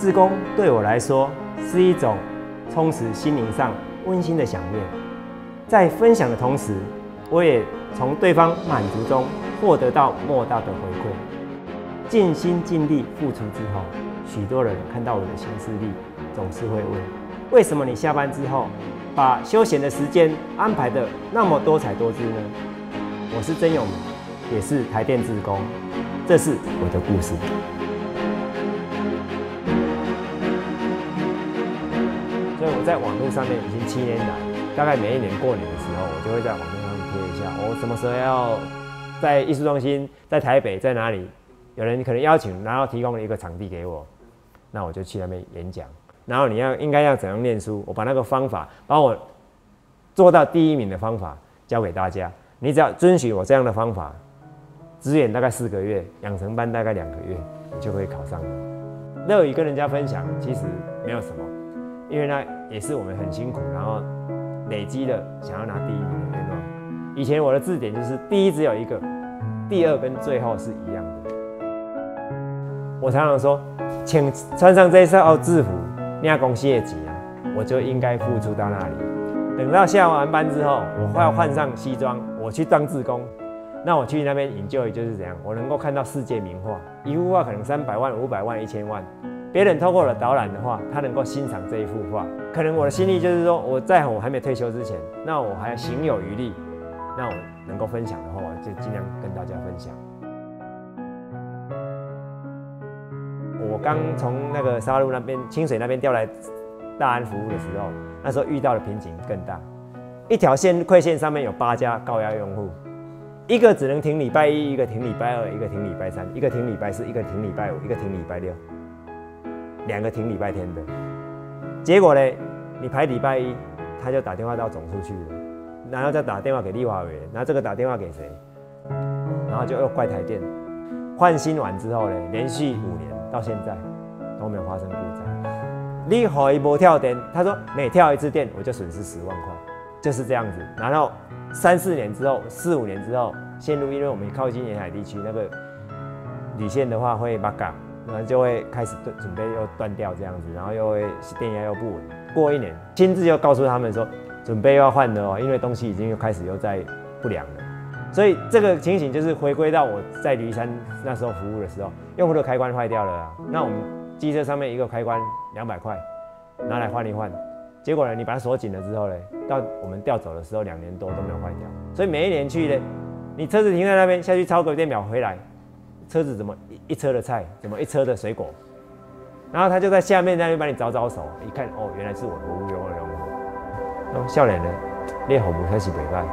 自工对我来说是一种充实心灵上温馨的想念，在分享的同时，我也从对方满足中获得到莫大的回馈。尽心尽力付出之后，许多人看到我的行事力，总是会问：为什么你下班之后把休闲的时间安排的那么多彩多姿呢？我是曾永明，也是台电自工，这是我的故事。所以我在网络上面已经七年来，大概每一年过年的时候，我就会在网络上贴一下，我什么时候要在艺术中心，在台北，在哪里，有人可能邀请，然后提供了一个场地给我，那我就去那边演讲。然后你要应该要怎样念书，我把那个方法，把我做到第一名的方法教给大家。你只要遵循我这样的方法，只演大概四个月，养成班大概两个月，你就会考上。乐于跟人家分享，其实没有什么。因为呢，也是我们很辛苦，然后累积的想要拿第一名的愿望。以前我的字典就是第一只有一个，第二跟最后是一样的。我常常说，请穿上这一套制服，那公司业绩啊，我就应该付出到那里。等到下完班之后，我快要换上西装，我去当志工。那我去那边研究，就是怎样，我能够看到世界名画，一幅画可能三百万、五百万、一千万。别人透过了导览的话，他能够欣赏这一幅画。可能我的心意就是说，我在我还没退休之前，那我还行有余力，那我能够分享的话，我就尽量跟大家分享。我刚从那个沙鹿那边、清水那边调来大安服务的时候，那时候遇到的瓶颈更大。一条线馈线上面有八家高压用户，一个只能停礼拜一，一个停礼拜二，一个停礼拜三，一个停礼拜四，一个停礼拜五，一个停礼拜六。两个停礼拜天的，结果呢？你排礼拜一，他就打电话到总处去了，然后再打电话给立法委员，然后这个打电话给谁？然后就又怪台电。换新完之后呢，连续五年到现在都没有发生故障。你好一波跳电，他说每跳一次电我就损失十万块，就是这样子。然后三四年之后，四五年之后线路，因为我们靠近沿海地区，那个铝线的话会把港。然后就会开始断准备又断掉这样子，然后又会电压又不稳。过一年，亲自又告诉他们说，准备要换的哦，因为东西已经又开始又在不良了。所以这个情形就是回归到我在驴山那时候服务的时候，用户的开关坏掉了啊。那我们机车上面一个开关两百块，拿来换一换。结果呢，你把它锁紧了之后呢，到我们调走的时候两年多都没有坏掉。所以每一年去呢，你车子停在那边，下去超个电表回来。车子怎么一一车的菜，怎么一车的水果，然后他就在下面那边帮你招招手，一看哦，原来是我服务用的用户。那笑脸呢？烈火不开始北拜。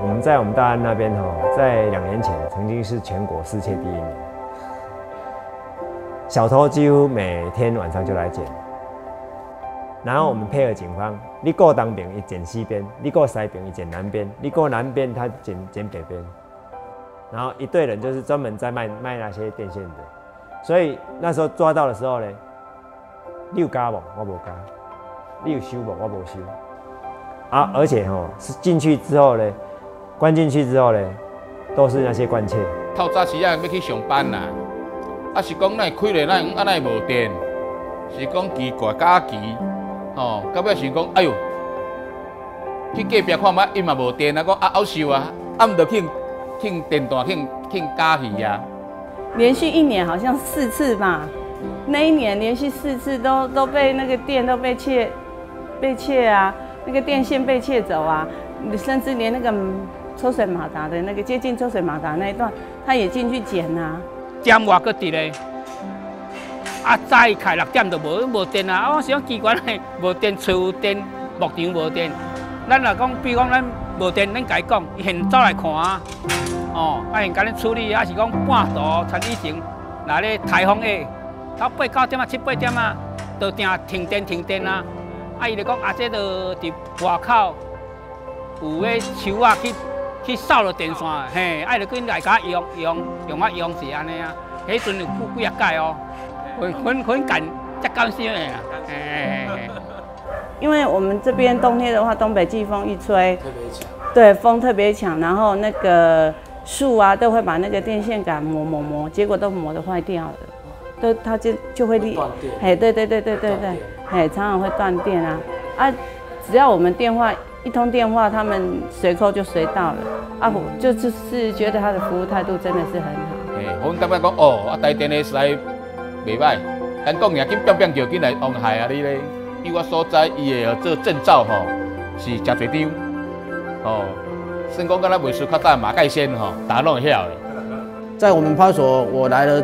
我们在我们大安那边哈，在两年前曾经是全国世界第一名。小偷几乎每天晚上就来捡。然后我们配合警方，你过东边，一剪西边；你过西边，一剪南边；你过南边，他剪剪北边。然后一队人就是专门在卖卖那些电线的。所以那时候抓到的时候呢，你有加不？我无加。你有修不？我无修。啊，而且吼是进去之后呢，关进去之后呢，都是那些关切。透早时啊要去上班啦，啊是讲那开了那啊那无电，是讲奇怪假期。哦，到尾想讲，哎呦，去隔壁看嘛，伊嘛无电啊，讲啊，好收啊，啊，毋着去去电断，去去加去啊。连续一年好像四次吧，那一年连续四次都都被那个电都被窃，被窃啊，那个电线被窃走啊，甚至连那个抽水马达的那个接近抽水马达那一段，他也进去捡啊。电话搁伫咧。啊！早开六点就无无电啊！啊，我想奇怪嘞，无电，厝电，牧场无电。咱若讲，比如讲咱无电，咱家讲，现走来看啊。哦，啊，现甲恁处理，啊是讲半途像以前，那咧台风下，到八九点啊，七八点啊，都定停电停电啊。啊，伊就讲啊，这都伫外口有个树啊，去去扫了电线，嘿，啊，就跟来家用用用啊用是安尼啊。迄阵有几几啊届哦。很很很感，真高兴哎！因为我们这边冬天的话，东北季风一吹，特别强，对，风特别强，然后那个树啊，都会把那个电线杆磨磨磨，结果都磨得坏掉了，都它就就会裂。哎，对对对对对对，哎，常常会断电啊啊！只要我们电话一通电话，他们随扣就随到了啊，就就是觉得他的服务态度真的是很好。哎，我感觉讲哦，啊，台电的实在袂歹，咱讲呀，紧变变叫进来往害啊你咧。以我所在，伊的这证照吼是真侪张，哦，算讲敢若袂输较早马盖先吼，大家拢会晓的。在我们派出所，我来了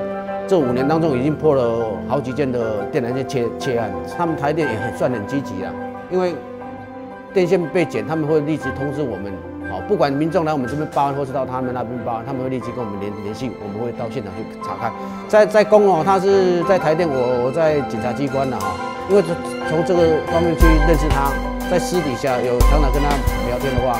这五年当中，已经破了好几件的电缆线切切案，他们台电也很算很积极啊，因为电线被剪，他们会立即通知我们。好，不管民众来我们这边报案，或是到他们那边报案，他们会立即跟我们联联系，我们会到现场去查看。在在公哦，他是在台电，我我在检察机关的哈，因为从从这个方面去认识他，在私底下有常常跟他聊天的话，